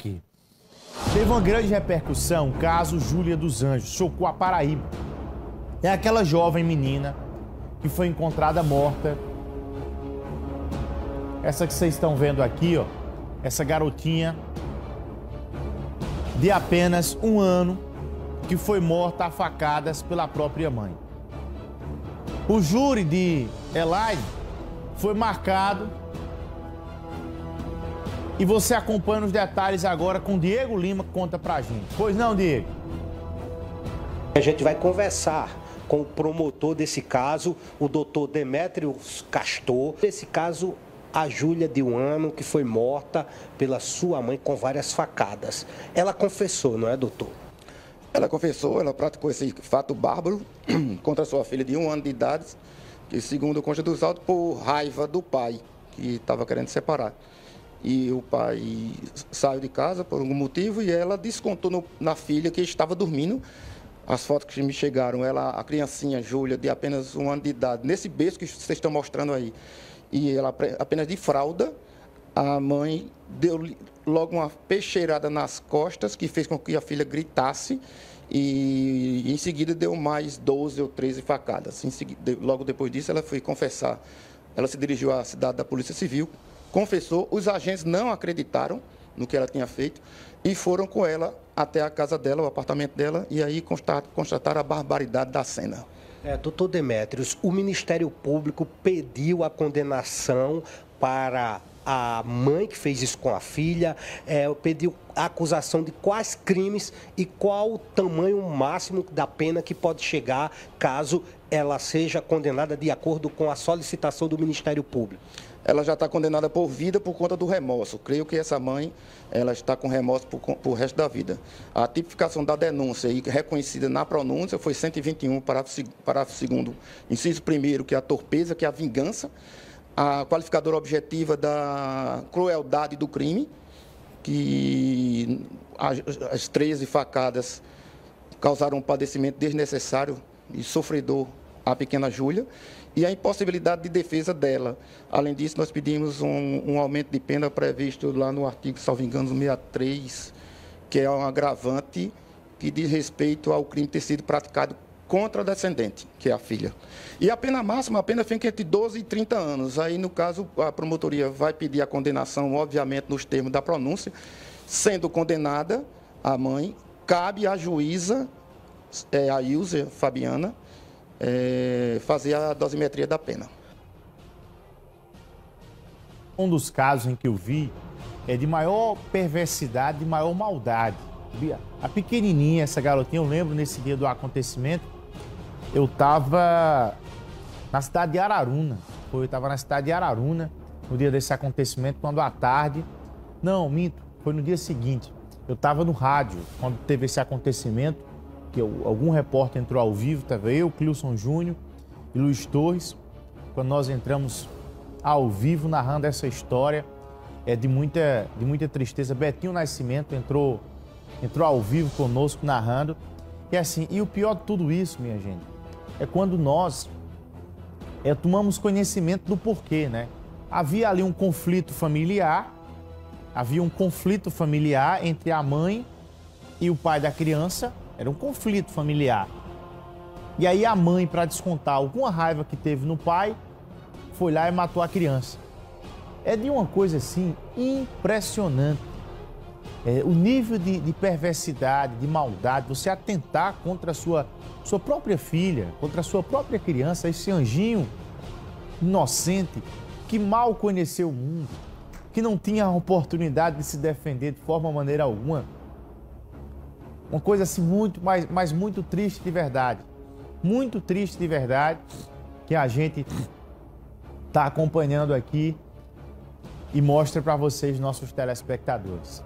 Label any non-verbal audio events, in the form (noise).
aqui. Teve uma grande repercussão o caso Júlia dos Anjos, chocou a Paraíba. É aquela jovem menina que foi encontrada morta. Essa que vocês estão vendo aqui, ó, essa garotinha de apenas um ano que foi morta a facadas pela própria mãe. O júri de Elaine foi marcado e você acompanha os detalhes agora com Diego Lima, que conta pra gente. Pois não, Diego? A gente vai conversar com o promotor desse caso, o doutor Demétrio Castor. Esse caso, a Júlia de um ano, que foi morta pela sua mãe com várias facadas. Ela confessou, não é, doutor? Ela confessou, ela praticou esse fato bárbaro (clears throat) contra sua filha de um ano de idade, que segundo o Altos, por raiva do pai, que estava querendo separar e o pai saiu de casa por algum motivo e ela descontou no, na filha que estava dormindo. As fotos que me chegaram, ela, a criancinha Júlia, de apenas um ano de idade, nesse berço que vocês estão mostrando aí, e ela apenas de fralda, a mãe deu logo uma peixeirada nas costas que fez com que a filha gritasse e em seguida deu mais 12 ou 13 facadas. Seguida, logo depois disso, ela foi confessar. Ela se dirigiu à cidade da Polícia Civil, confessou, os agentes não acreditaram no que ela tinha feito e foram com ela até a casa dela, o apartamento dela, e aí constataram a barbaridade da cena. É, doutor Demétrios, o Ministério Público pediu a condenação para a mãe que fez isso com a filha, é, pediu acusação de quais crimes e qual o tamanho máximo da pena que pode chegar caso ela seja condenada de acordo com a solicitação do Ministério Público ela já está condenada por vida por conta do remorso. Creio que essa mãe ela está com remorso por, por resto da vida. A tipificação da denúncia e reconhecida na pronúncia foi 121, parágrafo, parágrafo 2 inciso 1 que é a torpeza, que é a vingança. A qualificadora objetiva da crueldade do crime, que as, as 13 facadas causaram um padecimento desnecessário e sofredor à pequena Júlia e a impossibilidade de defesa dela. Além disso, nós pedimos um, um aumento de pena previsto lá no artigo, salvo engano, 63, que é um agravante que diz respeito ao crime ter sido praticado contra a descendente, que é a filha. E a pena máxima, a pena fica entre 12 e 30 anos. Aí, no caso, a promotoria vai pedir a condenação, obviamente, nos termos da pronúncia. Sendo condenada a mãe, cabe à juíza, é, a Ilse Fabiana, é, fazer a dosimetria da pena. Um dos casos em que eu vi é de maior perversidade, de maior maldade. A pequenininha, essa garotinha, eu lembro nesse dia do acontecimento, eu estava na cidade de Araruna. Eu estava na cidade de Araruna no dia desse acontecimento, quando à tarde. Não, minto, foi no dia seguinte. Eu estava no rádio quando teve esse acontecimento que algum repórter entrou ao vivo, estava eu, Clilson Júnior e Luiz Torres, quando nós entramos ao vivo narrando essa história é de muita, de muita tristeza. Betinho Nascimento entrou, entrou ao vivo conosco narrando. E assim, e o pior de tudo isso, minha gente, é quando nós é, tomamos conhecimento do porquê, né? Havia ali um conflito familiar, havia um conflito familiar entre a mãe e o pai da criança, era um conflito familiar. E aí a mãe, para descontar alguma raiva que teve no pai, foi lá e matou a criança. É de uma coisa assim impressionante. É, o nível de, de, perversidade, de maldade, você atentar contra a sua, sua própria filha, contra a sua própria criança, esse anjinho inocente que mal conheceu o mundo, que não tinha a oportunidade de se defender de forma maneira alguma uma coisa assim muito, mas, mas muito triste de verdade. Muito triste de verdade que a gente está acompanhando aqui e mostra para vocês, nossos telespectadores.